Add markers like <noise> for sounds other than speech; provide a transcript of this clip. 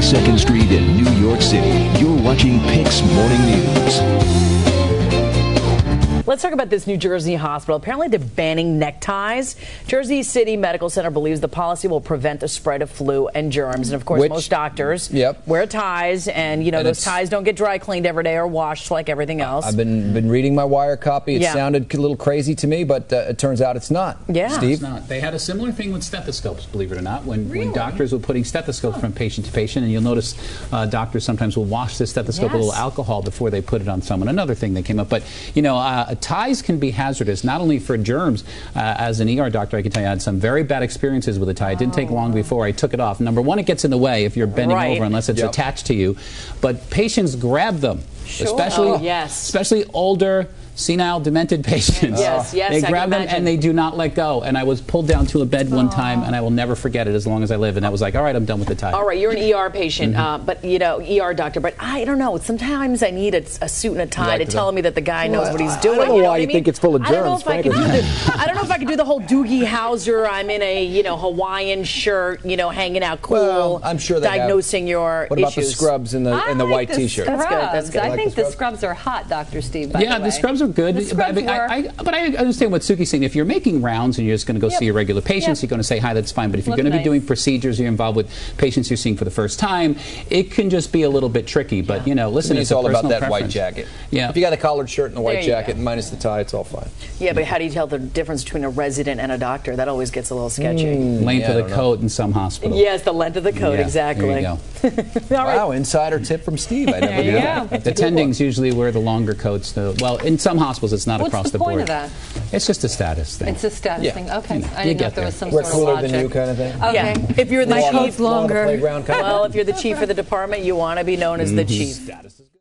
42nd Street in New York City. You're watching PIX Morning News. Let's talk about this New Jersey hospital. Apparently, they're banning neckties. Jersey City Medical Center believes the policy will prevent the spread of flu and germs. And of course, Which- most doctors Yep. wear ties, and you know And those ties don't get dry cleaned every day or washed like everything else. I've been been reading my wire copy. It Yeah. sounded a little crazy to me, but uh, it turns out it's not. Yeah. Steve. It's not. They had a similar thing with stethoscopes, believe it or not, when, when doctors were putting stethoscopes from patient to patient, and you'll notice uh, doctors sometimes will wash the stethoscope with a little alcohol before they put it on someone. Another thing that came up, but you know, uh, ties can be hazardous not only for germs. Uh, as an ER doctor, I can tell you I had some very bad experiences with a tie. It didn't take long before I took it off. Number one, it gets in the way if you're bending Right. over unless it's Yep. attached to you. But patients grab them, especially Oh, yes. especially older. Senile, demented patients. Yes, yes, They I can grab them imagine. and they do not let go. And I was pulled down to a bed one time, and I will never forget it as long as I live. And I was like, all right, I'm done with the tie. All right, you're an ER patient, Mm-hmm. uh, but you know, ER doctor. But I don't know. Sometimes I need a, a suit and a tie Exactly. to tell me that the guy knows Well, what he's I- I doing. don't know you know why you I mean? think it's full of I don't know germs, if I could do frankly. the. I don't know if I could do the whole Doogie Howser. I'm in a you know Hawaiian shirt, you know, hanging out cool. Well, I'm sure they have- diagnosing your What about the scrubs and the I and the like white the T-shirt? That's good, that's scrubs. good. I Like think the the scrubs? scrubs are hot, Dr. Steve. By yeah, the, the scrubs are good. But, I, were- I, but I understand what Suki's saying. If you're making rounds and you're just going to go see your regular patients, Yep. you're going to say hi, that's fine. But if you're Look going to be doing procedures, you're involved with patients you're seeing for the first time, it can just be a little bit tricky. But, you know, listen, it's, it's all about personal that white jacket. Yeah. If you got a collared shirt and a white jacket go. minus the tie, it's all fine. Yeah, but how do you tell the difference between a resident and a doctor? That always gets a little sketchy. Length Mm, Yeah, of the don't know. coat in some hospitals. Yes, the length of the coat, Yeah, exactly. There you go. <laughs> All right. Wow, insider tip from Steve. I never knew that. go. That's The a good one. attendings usually wear the longer coats. The, well, in some hospitals, it's not What's across the the, point board. of that? It's just a status thing. It's a status Yeah. thing. Okay. You know, I you didn't know get if there was some We're sort cooler of logic. than you kind of thing. Okay. Yeah. If you're the chief, coat's Law on the longer. of well, if you're the chief of the department, you want to be known as the mm-hmm. chief. Status is good.